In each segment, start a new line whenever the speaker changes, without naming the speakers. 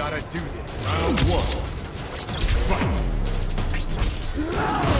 gotta do this. Round one. Fight.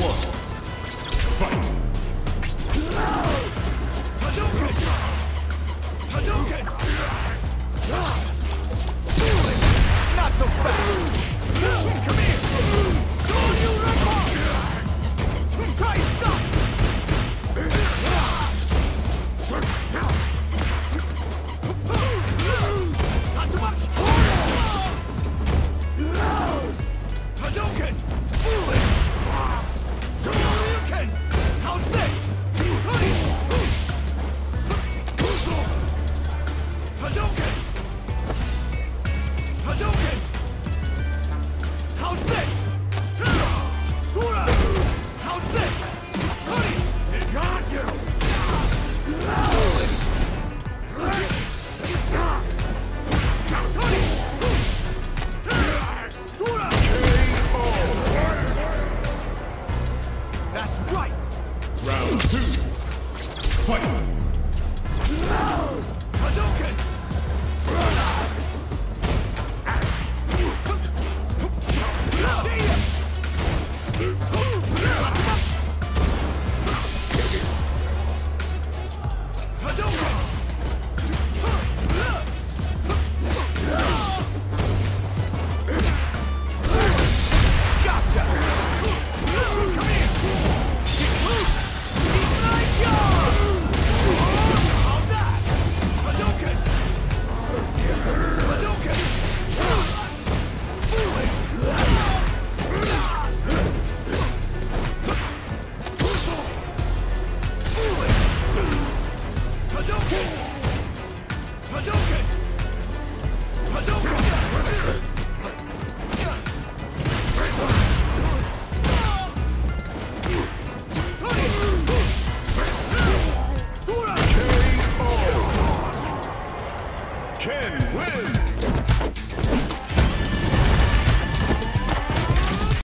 one. Round two. Fight!